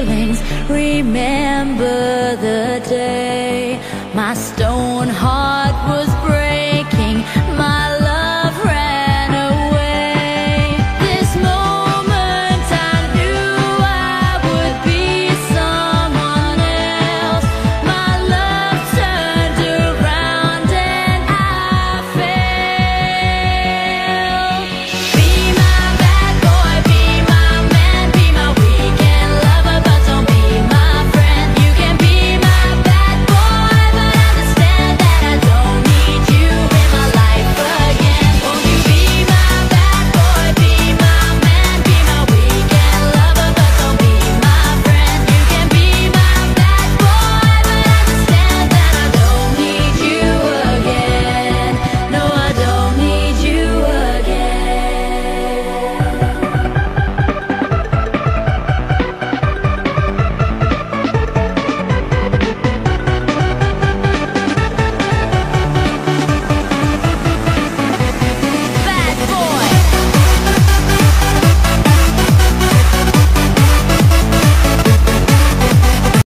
feelings. Remember the day. My stone heart